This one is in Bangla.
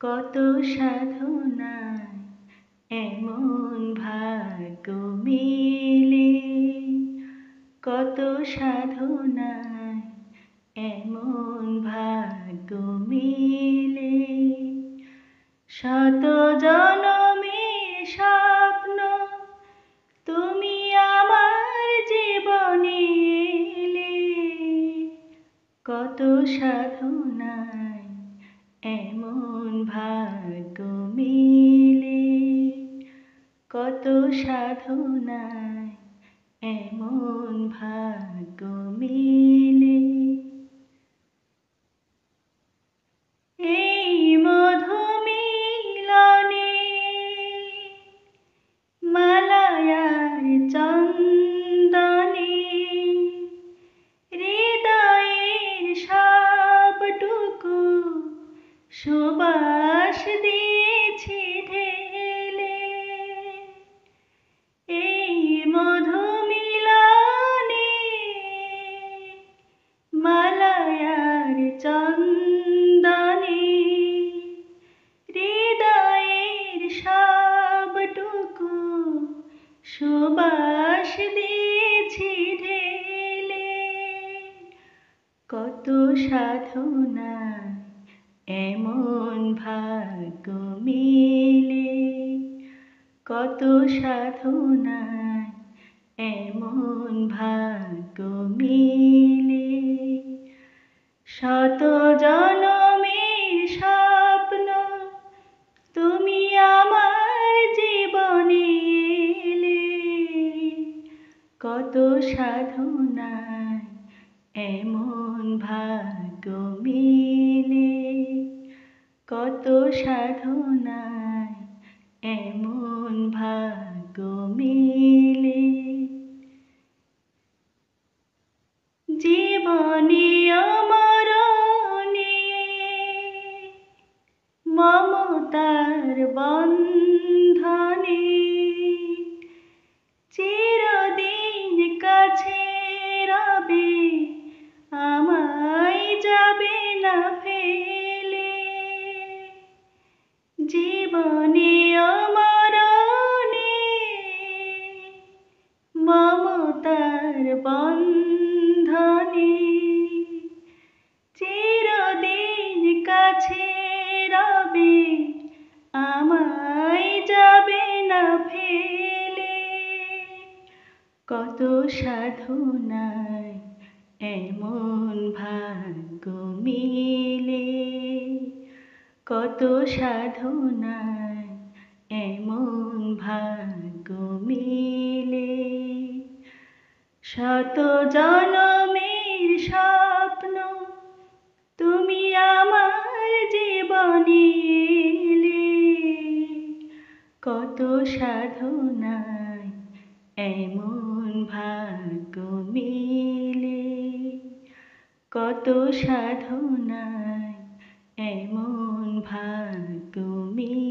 কত সাধনায় এমন ভাগ্য মিলে। কত সাধনায় এমন ভাগ্য মিলে। শত জনমের স্বপ্ন তুমি আমার জীবনে কত সাধনায় এমন ভাগ্য মিলে কত সাধনায় এমন ভাগ্য মিলে। সুবাস দিয়েছি ঢেলে। কত সাধনা এমন ভাগ্য মিলে। কত সাধনা এমন ভাগ্য মিলে। সাধনায় এমন ভাগ্য মিলে। কত সাধনায় এমন ভাগ্য মিলে। জীবনে অমরণে মমতার বন্ধনে জীবনে অমরণে মমতার বন্ধনে চিরদিন কাছে রবে, আমায় যাবে না ফেলে। কত সাধনায় এমন ভাগ্য মিলে কত সাধনায় এমন ভাগ্য মিলে। শত জনমের স্বপ্ন তুমি আমার জীবনে এলে। কত সাধনায় এমন ভাগ্য মিলে। কত সাধনায় ভাগ্য